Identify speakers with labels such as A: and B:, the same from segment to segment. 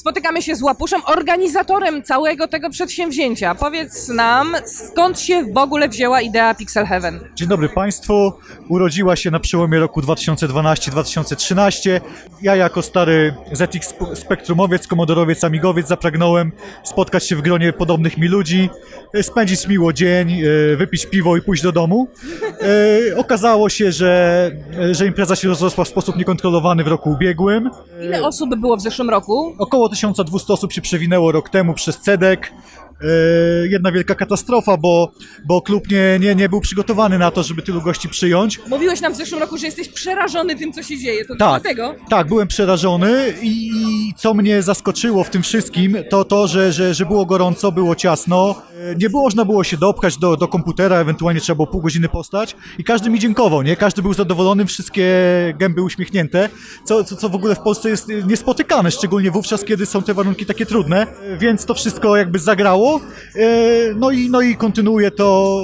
A: Spotykamy się z Łapuszem, organizatorem całego tego przedsięwzięcia. Powiedz nam, skąd się w ogóle wzięła idea Pixel Heaven?
B: Dzień dobry Państwu. Urodziła się na przełomie roku 2012-2013. Ja jako stary ZX spektrumowiec, komodorowiec, amigowiec zapragnąłem spotkać się w gronie podobnych mi ludzi, e, spędzić miło dzień, e, wypić piwo i pójść do domu. E, okazało się, że, że impreza się rozrosła w sposób niekontrolowany w roku ubiegłym.
A: Ile osób było w zeszłym roku?
B: Około 1200 osób się przewinęło rok temu przez CEDEK. E, jedna wielka katastrofa, bo, bo klub nie, nie, nie był przygotowany na to, żeby tylu gości przyjąć.
A: Mówiłeś nam w zeszłym roku, że jesteś przerażony tym, co się dzieje. To
B: tak,
A: dlatego?
B: Tak, byłem przerażony i co mnie zaskoczyło w tym wszystkim, to to, że, że, że było gorąco, było ciasno. E, nie było, można było się dopchać do, do komputera, ewentualnie trzeba było pół godziny postać i każdy mi dziękował, nie? Każdy był zadowolony, wszystkie gęby uśmiechnięte, co, co, co w ogóle w Polsce jest niespotykane, szczególnie wówczas, kiedy są te warunki takie trudne, e, więc to wszystko jakby zagrało E, no i, no i kontynuuję to.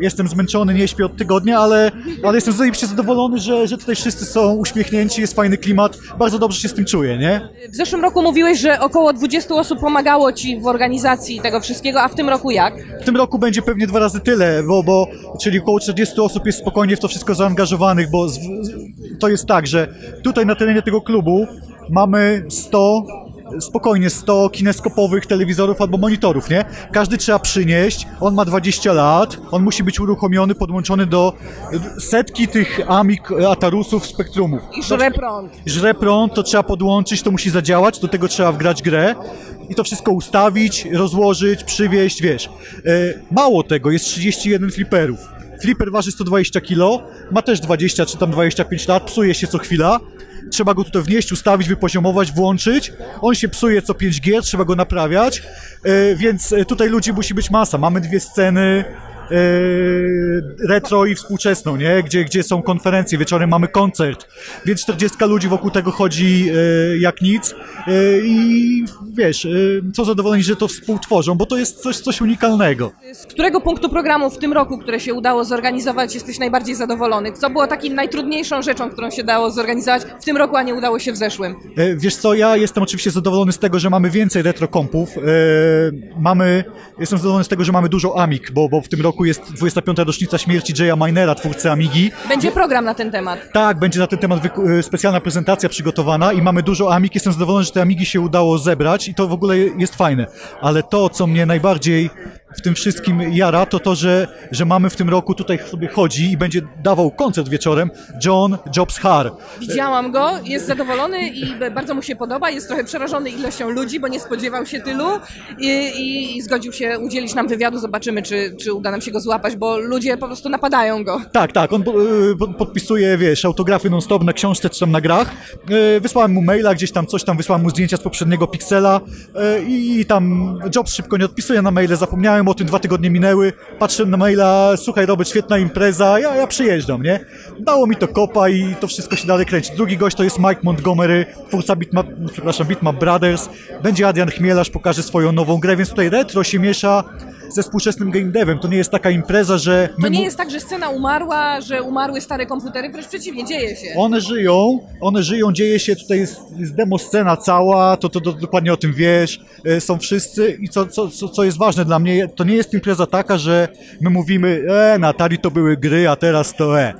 B: Jestem zmęczony, nie śpię od tygodnia, ale, ale jestem zajebiście zadowolony, że, że tutaj wszyscy są uśmiechnięci, jest fajny klimat. Bardzo dobrze się z tym czuję, nie?
A: W zeszłym roku mówiłeś, że około 20 osób pomagało Ci w organizacji tego wszystkiego, a w tym roku jak?
B: W tym roku będzie pewnie dwa razy tyle, bo, bo czyli około 40 osób jest spokojnie w to wszystko zaangażowanych, bo z, to jest tak, że tutaj na terenie tego klubu mamy 100 spokojnie 100 kineskopowych telewizorów albo monitorów, nie? Każdy trzeba przynieść, on ma 20 lat, on musi być uruchomiony, podłączony do setki tych Amik, Atarusów, Spektrumów.
A: I żre prąd.
B: Żre prąd, to trzeba podłączyć, to musi zadziałać, do tego trzeba wgrać grę i to wszystko ustawić, rozłożyć, przywieźć, wiesz. E, mało tego, jest 31 fliperów. Flipper waży 120 kg, ma też 20 czy tam 25 lat, psuje się co chwila trzeba go tutaj wnieść, ustawić, wypoziomować, włączyć. On się psuje co 5G, trzeba go naprawiać, e, więc e, tutaj ludzi musi być masa. Mamy dwie sceny, retro i współczesną, nie? Gdzie, gdzie są konferencje, wieczorem mamy koncert, więc 40 ludzi wokół tego chodzi e, jak nic e, i wiesz, co zadowoleni, że to współtworzą, bo to jest coś, coś unikalnego.
A: Z którego punktu programu w tym roku, które się udało zorganizować, jesteś najbardziej zadowolony? Co było takim najtrudniejszą rzeczą, którą się dało zorganizować w tym roku, a nie udało się w zeszłym?
B: Wiesz co, ja jestem oczywiście zadowolony z tego, że mamy więcej retro kompów. Mamy, jestem zadowolony z tego, że mamy dużo Amik, bo, bo w tym roku roku jest 25. rocznica śmierci Jaya Minera, twórcy Amigi.
A: Będzie program na ten temat.
B: Tak, będzie na ten temat y, specjalna prezentacja przygotowana i mamy dużo Amig. Jestem zadowolony, że te Amigi się udało zebrać i to w ogóle jest fajne. Ale to, co mnie najbardziej w tym wszystkim jara, to to, że, że mamy w tym roku, tutaj sobie chodzi i będzie dawał koncert wieczorem John Jobs Har.
A: Widziałam go, jest zadowolony i bardzo mu się podoba, jest trochę przerażony ilością ludzi, bo nie spodziewał się tylu i, i zgodził się udzielić nam wywiadu, zobaczymy, czy, czy uda nam się go złapać, bo ludzie po prostu napadają go.
B: Tak, tak, on y, podpisuje, wiesz, autografy non-stop na książce czy tam na grach. Y, wysłałem mu maila, gdzieś tam coś tam, wysłałem mu zdjęcia z poprzedniego Pixela y, i tam Jobs szybko nie odpisuje na maile, zapomniałem o tym, dwa tygodnie minęły, patrzę na maila, słuchaj Robert, świetna impreza, ja, ja przyjeżdżam, nie? Dało mi to kopa i to wszystko się dalej kręci. Drugi gość to jest Mike Montgomery, twórca Bitmap, przepraszam, Bitmap Brothers. Będzie Adrian Chmielarz, pokaże swoją nową grę, więc tutaj retro się miesza ze współczesnym game devem. To nie jest taka impreza, że...
A: To nie jest tak, że scena umarła, że umarły stare komputery, wręcz przeciwnie, dzieje się.
B: One żyją, one żyją, dzieje się, tutaj jest, jest demo scena cała, to, to, to, dokładnie o tym wiesz, e, są wszyscy i co, co, co, co jest ważne dla mnie, to nie jest impreza taka, że my mówimy, e, na Atari to były gry, a teraz to e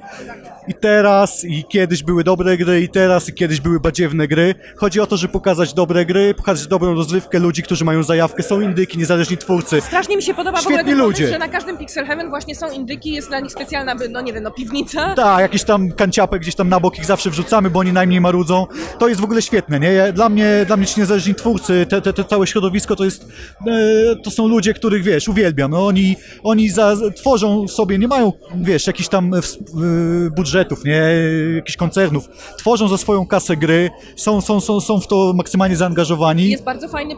B: i teraz, i kiedyś były dobre gry, i teraz, i kiedyś były badziewne gry. Chodzi o to, żeby pokazać dobre gry, pokazać dobrą rozrywkę ludzi, którzy mają zajawkę, są indyki, niezależni twórcy.
A: Strasznie mi się podoba Świetni w ogóle ludzie. Pomysł, że na każdym Pixel Heaven właśnie są indyki, jest dla nich specjalna, no nie wiem, no piwnica.
B: Tak, jakieś tam kanciapy gdzieś tam na bok ich zawsze wrzucamy, bo oni najmniej marudzą. To jest w ogóle świetne, nie? Dla mnie, dla mnie ci niezależni twórcy, te, te, te całe środowisko to jest, e, to są ludzie, których, wiesz, uwielbiam. No, oni, oni za, tworzą sobie, nie mają, wiesz, jakichś tam e, budżetów, nie? jakichś koncernów, tworzą za swoją kasę gry, są, są, są, są w to maksymalnie zaangażowani.
A: Jest bardzo fajny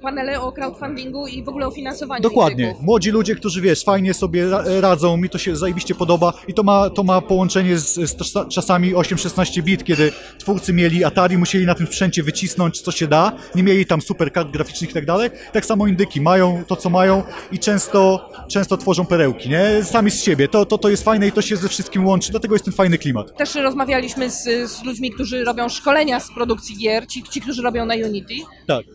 A: panele o crowdfundingu i w ogóle o finansowaniu.
B: Dokładnie. Młodzi ludzie, którzy wiesz, fajnie sobie radzą, mi to się zajebiście podoba i to ma, to ma połączenie z, z czasami 8-16 bit, kiedy twórcy mieli Atari, musieli na tym sprzęcie wycisnąć co się da, nie mieli tam super kart graficznych i tak dalej. Tak samo indyki mają to, co mają i często, często tworzą perełki, nie? Sami z siebie. To, to, to jest fajne i to się ze wszystkim łączy. Dlatego dlatego jest ten fajny klimat.
A: Też rozmawialiśmy z, z ludźmi, którzy robią szkolenia z produkcji gier, ci, ci którzy robią na Unity.
B: Tak.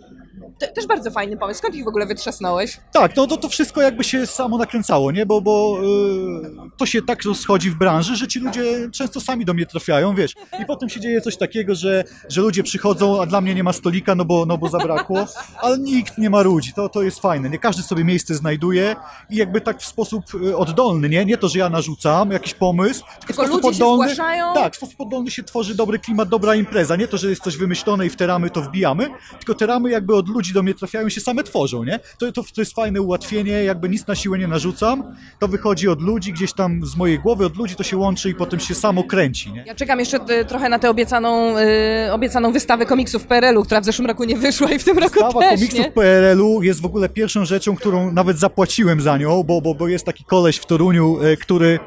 A: Te, też bardzo fajny pomysł. Skąd ich w ogóle wytrzasnąłeś?
B: Tak, to, to, to wszystko jakby się samo nakręcało, nie? Bo, bo yy, to się tak rozchodzi w branży, że ci ludzie często sami do mnie trafiają, wiesz. I potem się dzieje coś takiego, że, że ludzie przychodzą, a dla mnie nie ma stolika, no bo, no bo zabrakło, ale nikt nie ma ludzi. To, to jest fajne, nie? Każdy sobie miejsce znajduje i jakby tak w sposób y, oddolny, nie? Nie to, że ja narzucam jakiś pomysł, tylko,
A: Tylko
B: w sposób
A: ludzie się
B: oddolny.
A: zgłaszają?
B: Tak, w sposób oddolny się tworzy dobry klimat, dobra impreza. Nie to, że jest coś wymyślone i w te ramy to wbijamy, tylko te ramy jakby od ludzi do mnie trafiają się same tworzą, nie? To, to, to jest fajne ułatwienie, jakby nic na siłę nie narzucam. To wychodzi od ludzi, gdzieś tam z mojej głowy, od ludzi to się łączy i potem się samo kręci, nie?
A: Ja czekam jeszcze y, trochę na tę obiecaną, y, obiecaną wystawę komiksów PRL-u, która w zeszłym roku nie wyszła i w tym roku
B: Wystawa
A: też,
B: komiksów? PRL-u jest w ogóle pierwszą rzeczą, którą nawet zapłaciłem za nią, bo, bo, bo jest taki koleś w Toruniu, e, który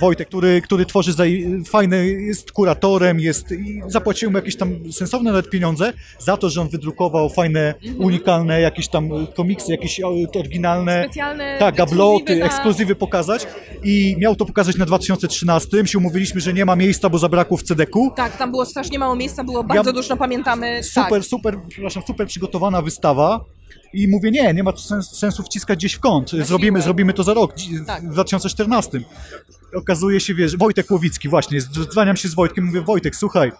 B: Wojtek, który, który tworzy za, fajny, jest kuratorem, jest i zapłaciłem mu jakieś tam sensowne nawet pieniądze za to, że on wydrukował fajne,
A: Mhm.
B: unikalne jakieś tam komiksy, jakieś o, oryginalne,
A: Specjalne
B: tak, gabloty,
A: ekskluzywy na-
B: ekskluzywy pokazać i miał to pokazać na 2013, się umówiliśmy, że nie ma miejsca, bo zabrakło w CDK-u.
A: Tak, tam było strasznie mało miejsca, było bardzo duszno, pamiętamy.
B: Super,
A: tak.
B: super, przepraszam, super przygotowana wystawa. I mówię, nie, nie ma sensu wciskać gdzieś w kąt. Zrobimy,
A: siłę.
B: zrobimy to za rok,
A: Tak.
B: w 2014. Okazuje się, wiesz, Wojtek Łowicki, właśnie, dzwaniam się z Wojtkiem, mówię, Wojtek, słuchaj,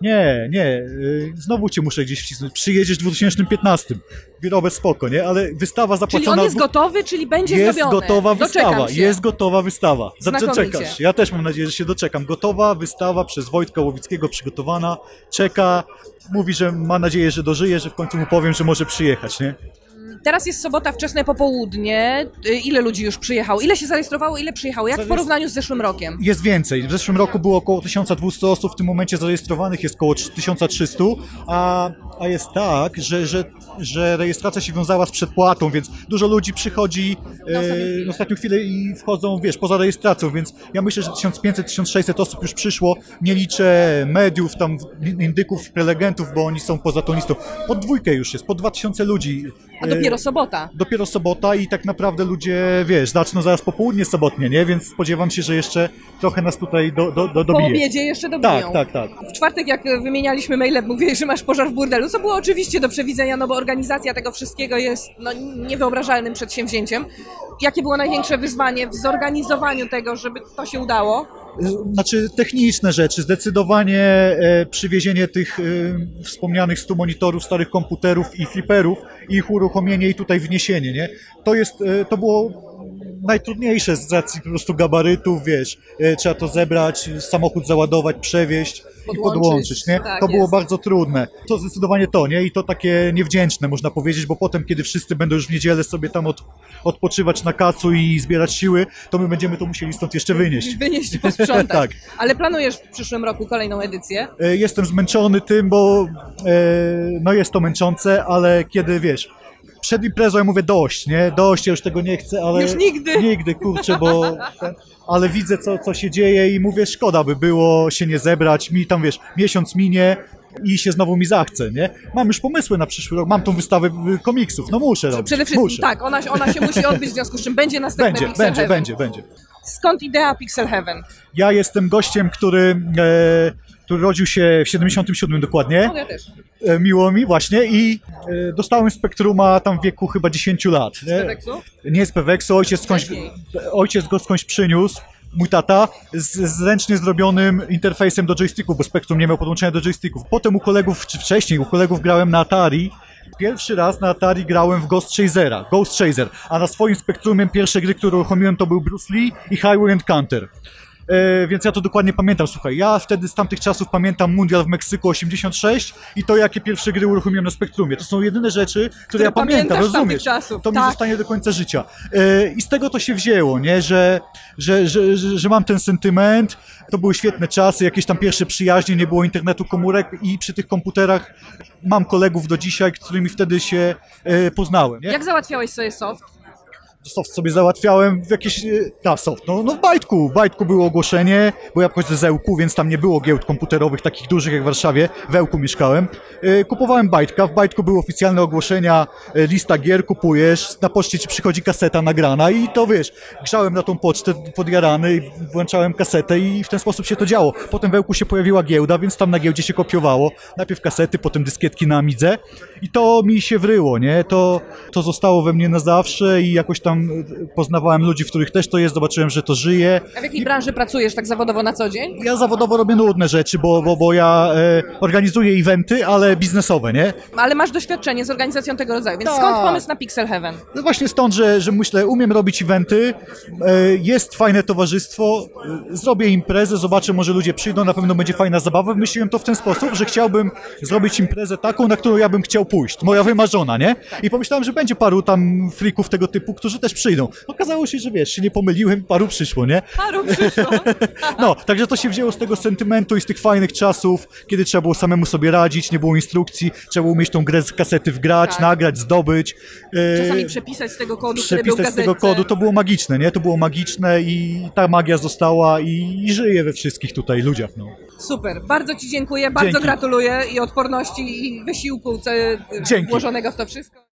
B: nie, nie, y, znowu cię muszę gdzieś wcisnąć, przyjedziesz w 2015. Mówię, Robert, spoko, nie, ale wystawa
A: Czyli
B: zapłacona...
A: on jest gotowy, czyli będzie
B: Jest
A: zrobione.
B: gotowa wystawa, jest gotowa wystawa. Zaczekasz. Ja też mam nadzieję, że się doczekam. Gotowa wystawa przez Wojtka Łowickiego przygotowana, czeka, mówi, że ma nadzieję, że dożyje, że w końcu mu powiem, że może przyjechać, nie?
A: Teraz jest sobota, wczesne popołudnie. Y, Ile ludzi już przyjechało? Ile się zarejestrowało, ile przyjechało? Jak w porównaniu z zeszłym rokiem?
B: Jest więcej. W zeszłym roku było około 1200 osób, w tym momencie zarejestrowanych jest około 1300, a, a jest tak, że, że, że rejestracja się wiązała z przedpłatą, więc dużo ludzi przychodzi
A: Na ostatnią chwilę.
B: e, na ostatnią chwilę i wchodzą, wiesz, poza rejestracją, więc ja myślę, że 1500-1600 osób już przyszło. Nie liczę mediów, tam indyków, prelegentów, bo oni są poza tą listą. Pod dwójkę już jest, po 2000 ludzi.
A: A dopiero sobota.
B: dopiero sobota i tak naprawdę ludzie, wiesz, zaczną zaraz popołudnie sobotnie, nie? Więc spodziewam się, że jeszcze trochę nas tutaj do, do, do,
A: Po
B: dobije.
A: obiedzie jeszcze dobiją.
B: Tak, tak, tak.
A: W czwartek, jak wymienialiśmy maile, mówiłeś, że masz pożar w burdelu, co było oczywiście do przewidzenia, no bo organizacja tego wszystkiego jest no, niewyobrażalnym przedsięwzięciem. Jakie było największe wyzwanie w zorganizowaniu tego, żeby to się udało?
B: Znaczy techniczne rzeczy, zdecydowanie e, przywiezienie tych e, wspomnianych 100 monitorów, starych komputerów i fliperów ich uruchomienie i tutaj wniesienie, nie? To jest, e, to było najtrudniejsze z racji po prostu gabarytów, wiesz, e, trzeba to zebrać, samochód załadować, przewieźć i
A: Podłączyć.
B: podłączyć, nie?
A: Tak
B: to było
A: jest.
B: bardzo trudne. To zdecydowanie to, nie? I to takie niewdzięczne, można powiedzieć, bo potem, kiedy wszyscy będą już w niedzielę sobie tam od, odpoczywać na kacu i zbierać siły, to my będziemy to musieli stąd jeszcze wynieść.
A: Wynieść i posprzątać.
B: Tak.
A: Ale planujesz w przyszłym roku kolejną edycję?
B: E, Jestem zmęczony tym, bo e, no jest to męczące, ale kiedy wiesz, przed imprezą ja mówię dość, nie? Dość, ja już tego nie chcę, ale.
A: Już nigdy.
B: Nigdy, kurczę, bo. Ale widzę, co, co się dzieje i mówię, szkoda by było się nie zebrać. Mi tam wiesz, miesiąc minie i się znowu mi zachce, nie? Mam już pomysły na przyszły rok, mam tą wystawę y, komiksów, no muszę robić.
A: Przede wszystkim
B: muszę.
A: tak, ona, ona się musi odbyć, w związku z czym będzie następny
B: Będzie,
A: Pixel
B: będzie,
A: Heaven.
B: będzie, będzie.
A: Skąd idea Pixel Heaven?
B: Ja jestem gościem, który, e, który rodził się w 77 dokładnie.
A: No, ja też.
B: E, Miło mi właśnie i e, dostałem Spektruma tam w wieku chyba 10 lat.
A: Z
B: Nie,
A: Peweksu?
B: nie z Peweksu, ojciec, skądś, ojciec go skądś przyniósł, mój tata, z, ręcznie zrobionym interfejsem do joysticków, bo Spektrum nie miał podłączenia do joysticków. Potem u kolegów, czy wcześniej u kolegów grałem na Atari. Pierwszy raz na Atari grałem w Ghost Chasera, Ghost Chaser, a na swoim Spektrumie pierwsze gry, które uruchomiłem to był Bruce Lee i Highway and Counter. E, więc ja to dokładnie pamiętam. Słuchaj, ja wtedy z tamtych czasów pamiętam Mundial w Meksyku 86 i to, jakie pierwsze gry uruchomiłem na Spektrumie. To są jedyne rzeczy, które, ja pamiętam, rozumiesz?
A: czasów,
B: To mi
A: tak.
B: zostanie do końca życia. E, I z tego to się wzięło, nie? Że, że, że, że, że mam ten sentyment. To były świetne czasy, jakieś tam pierwsze przyjaźnie, nie było internetu, komórek i przy tych komputerach mam kolegów do dzisiaj, którymi wtedy się e, poznałem. Nie?
A: Jak załatwiałeś sobie soft?
B: Soft sobie załatwiałem w jakieś, e, ta soft, no, no w Bajtku, w Bajtku było ogłoszenie, bo ja pochodzę z Ełku, więc tam nie było giełd komputerowych takich dużych jak w Warszawie, w Ełku mieszkałem. E, Kupowałem Bajtka, w Bajtku były oficjalne ogłoszenia, e, lista gier, kupujesz, na poczcie ci przychodzi kaseta nagrana i to wiesz, grzałem na tą pocztę podjarany, włączałem kasetę i w ten sposób się to działo. Potem w Ełku się pojawiła giełda, więc tam na giełdzie się kopiowało, najpierw kasety, potem dyskietki na Amidze i to mi się wryło, nie? To, to zostało we mnie na zawsze i jakoś tam e, poznawałem ludzi, w których też to jest, zobaczyłem, że to żyje.
A: A w jakiej branży pracujesz tak zawodowo na co dzień?
B: Ja zawodowo robię nudne rzeczy, bo, bo, bo ja e, organizuję eventy, ale biznesowe, nie?
A: Ale masz doświadczenie z organizacją tego rodzaju, więc
B: Tak.
A: skąd pomysł na Pixel Heaven?
B: No właśnie stąd, że, że myślę, umiem robić eventy, e, jest fajne towarzystwo, e, zrobię imprezę, zobaczę, może ludzie przyjdą, na pewno będzie fajna zabawa. Wymyśliłem to w ten sposób, że chciałbym zrobić imprezę taką, na którą ja bym chciał pójść, moja wymarzona, nie? I pomyślałem, że będzie paru tam frików tego typu, którzy też przyjdą. Okazało się, że wiesz, się nie pomyliłem, paru przyszło, nie?
A: Paru przyszło.
B: No, także to się wzięło z tego sentymentu i z tych fajnych czasów, kiedy trzeba było samemu sobie radzić, nie było instrukcji, trzeba było umieć tą grę z kasety wgrać,
A: Tak.
B: nagrać, zdobyć. e,
A: Czasami przepisać z tego kodu, który był
B: przepisać z tego kodu, to było magiczne, nie? To było magiczne i ta magia została i, i żyje we wszystkich tutaj ludziach, no.
A: Super, bardzo Ci dziękuję, bardzo
B: Dzięki.
A: gratuluję i odporności i wysiłku włożonego w to wszystko.